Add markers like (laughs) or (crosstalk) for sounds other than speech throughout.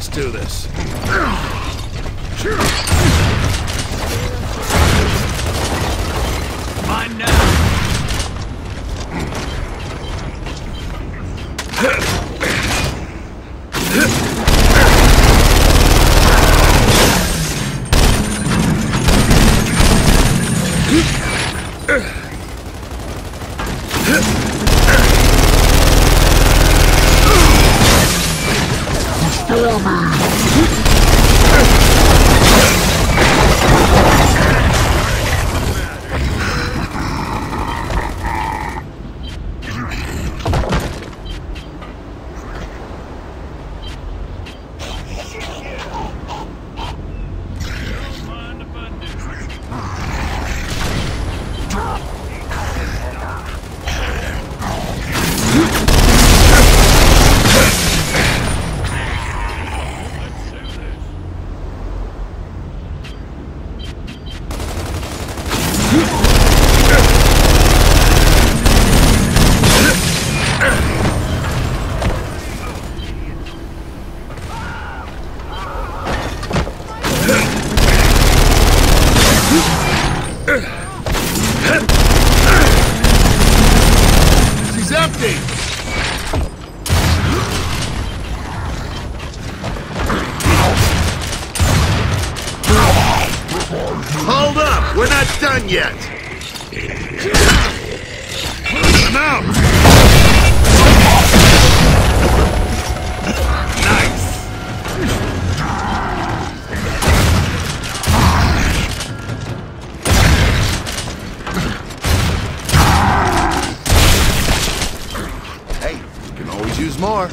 Let's do this. Mine now. (laughs) 都要吧。She's! Hold up! We're not done yet! I'm out! More.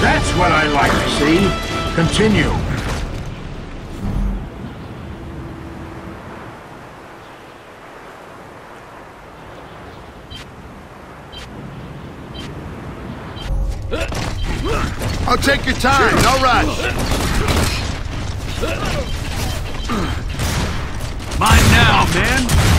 That's what I like to see. Continue. I'll take your time, no rush. Mine now, man.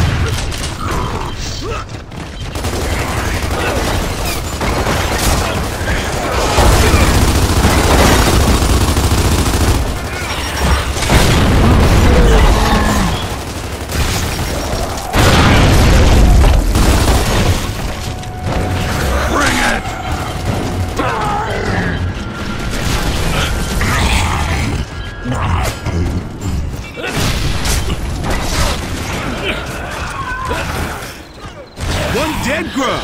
One dead grub.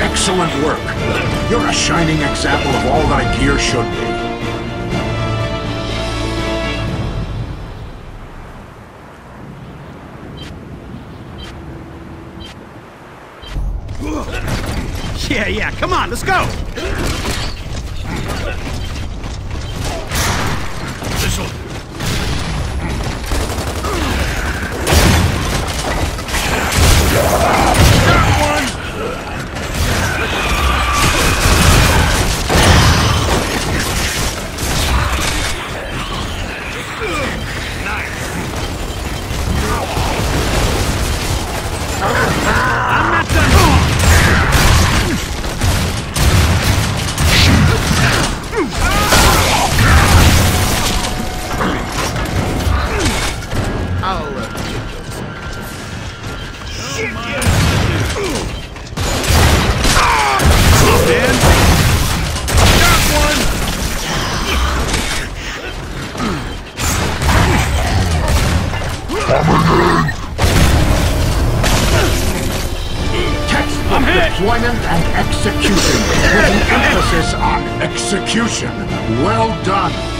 Excellent work. You're a shining example of all that a gear should be. Yeah, yeah, come on, let's go! I'm deployment and execution with an emphasis on execution. Well done.